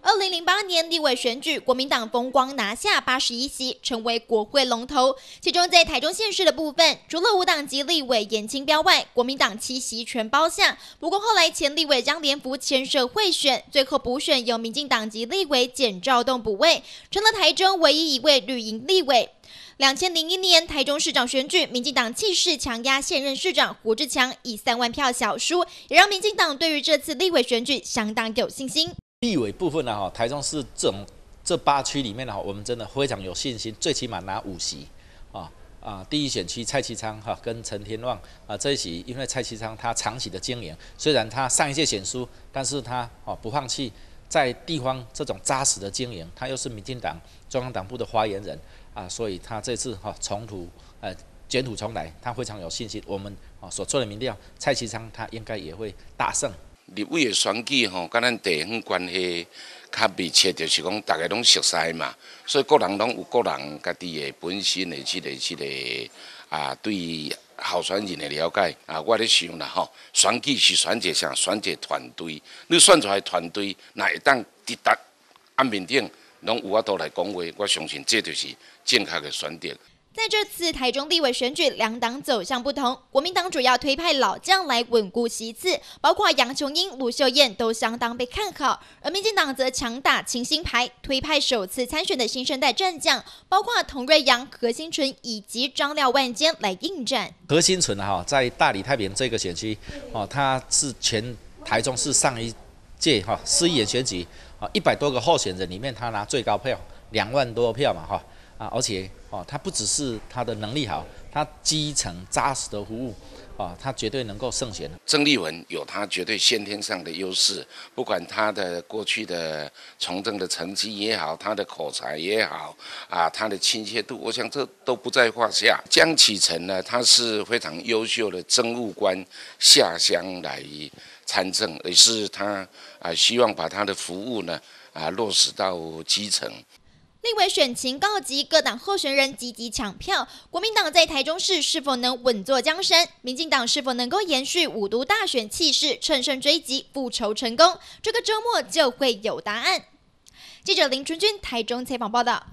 二零零八年立委选举，国民党风光拿下八十一席，成为国会龙头。其中在台中县市的部分，除了无党籍立委严清标外，国民党七席全包下。不过后来前立委将连福牵涉贿选，最后补选由民进党籍立委简兆栋补位，成了台中唯一一位绿营立委。两千零一年台中市长选举，民进党气势强压现任市长胡志强，以三万票小输，也让民进党对于这次立委选举相当有信心。立委部分呢，哈，台中市这种这八区里面呢，我们真的非常有信心，最起码拿五席，啊啊，第一选区蔡其昌哈跟陈天旺啊这一席，因为蔡其昌他长期的经营，虽然他上一届选输，但是他哦不放弃在地方这种扎实的经营，他又是民进党中央党部的发言人啊，所以他这次哈重土呃卷土重来，他非常有信心。我们啊所做的民调，蔡其昌他应该也会大胜。立委的选举吼，甲咱地方关系较密切，就是讲大家拢熟悉嘛，所以个人拢有个人家己的本身的即个即个啊，对候选人的了解啊，我咧想啦吼，选举是选一个啥？选一个团队，你选出来团队，那会当直达案面顶，拢有法度来讲话，我相信这就是正确的选择。在这次台中立委选举，两党走向不同。国民党主要推派老将来稳固席次，包括杨琼英、卢秀燕都相当被看好；而民进党则强打清新牌，推派首次参选的新生代战将，包括童瑞阳、何新纯以及张廖万坚来应战。何新纯哈，在大理太平这个选区哦，他是全台中市上一届哈市议员选举啊一百多个候选人里面，他拿最高票两万多票嘛哈。啊，而且哦，他不只是他的能力好，他基层扎实的服务，啊，他绝对能够胜选。郑丽文有他绝对先天上的优势，不管他的过去的从政的成绩也好，他的口才也好，啊，他的亲切度，我想这都不在话下。江启臣呢，他是非常优秀的政务官下乡来参政，也是他啊，希望把他的服务呢啊落实到基层。立委选情告急，各党候选人积极抢票。国民党在台中市是否能稳坐江山？民进党是否能够延续五都大选气势，乘胜追击，复仇成功？这个周末就会有答案。记者林春君台中采访报道。